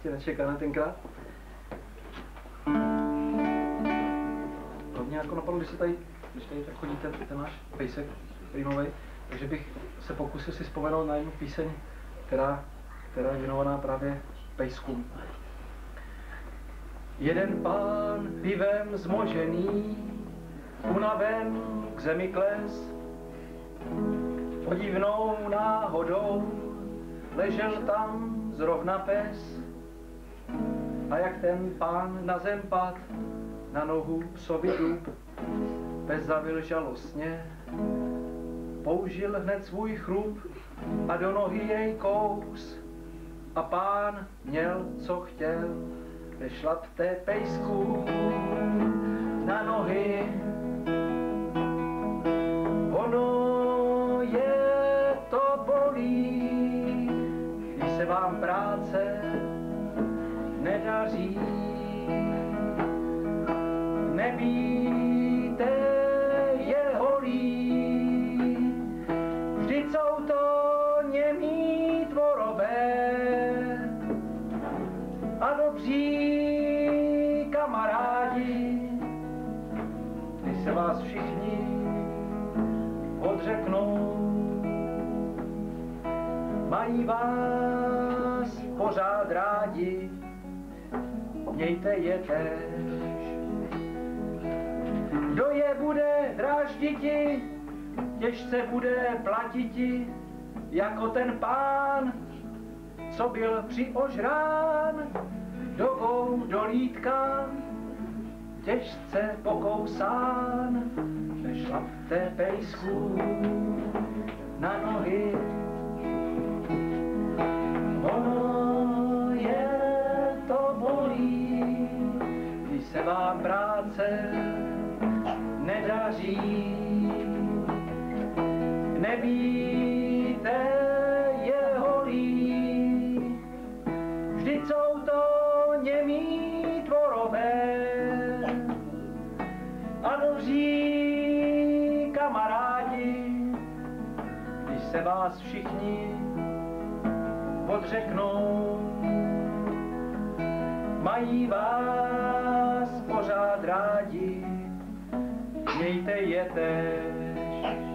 prostě nečekané tenkrát. To mě jako napadlo, když, se tady, když tady tak chodíte, ten náš pejsek rýmovej, takže bych se pokusil si vzpomenout na jednu píseň, která, která je věnovaná právě pejskům. Jeden pán pivem zmožený, unaven k zemi kles, podivnou náhodou ležel tam zrovna pes. A jak ten pán na zem pad, na nohu psovi dub, pes zavil žalostně, použil hned svůj chrup a do nohy jej kous. A pán měl, co chtěl, vešlat té pejsku na nohy. Ono je to bolí, když se vám práce nedaří. Nebýte je holí, vždyť jsou to němí tvorové. A dobří kamarádi, když se vás všichni odřeknou, mají vás mějte je tež. Kdo je bude drážditi, těžce bude platiti, jako ten pán, co byl přiožrán dobou do lítka, těžce pokousán, nešlapte pejsku se vám práce nedaří. Nebýte je holí, vždyť jsou to němí tvorové a dobří kamarádi, když se vás všichni odřeknou, mají vás pořád rádi, mějte je tež.